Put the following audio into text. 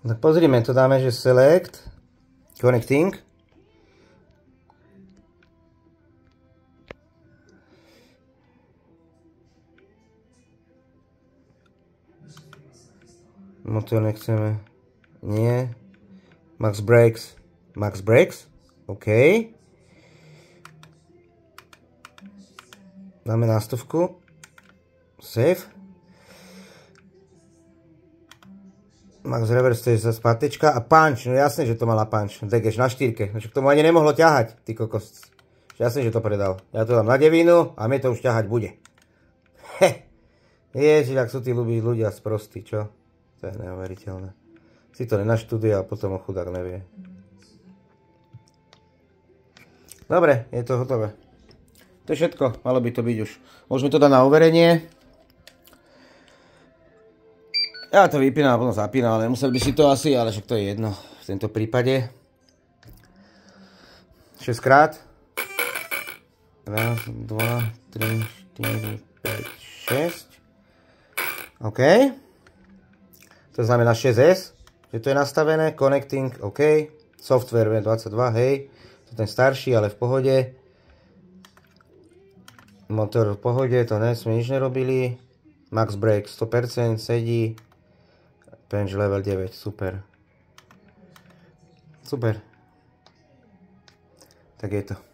Tak pozrime, to dáme, že select, connecting. Motor nechceme. Nie. Max Brakes. Max Brakes. OK. Dáme nástupku. Save. Max Reverse, to je zase. A punch, no jasne, že to mala punch. Degeš na štýrke. No k tomu ani nemohlo ťahať, ty kokos. Jasne, že to predal. Ja to dám na devinu a mi to už ťahať bude. He. Ježiš, ak sú tí ľudia sprostí, čo? To je neuveriteľné. Si to nenaštuduje a potom ho chudák nevie. Dobre, je to hotové. To je všetko, malo by to byť už. Môžeme to dať na overenie. Ja to vypínam a potom zapínam, ale musel by si to asi, ale však to je jedno v tento prípade. 6 krát. Raz, dva, tri, 4, 5, 6. OK. To znamená 6S, že to je nastavené. Connecting, OK. Software V22, hej. To ten starší, ale v pohode. Motor v pohode, to ne, sme nič nerobili. Max Brake 100%, sedí. Bench level 9, super. Super. Tak je to.